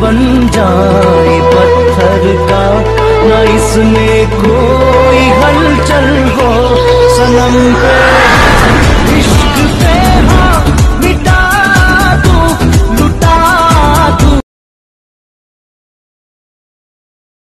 बन जाए पत्थर का। न इसमें कोई हलचल हो। सनम पे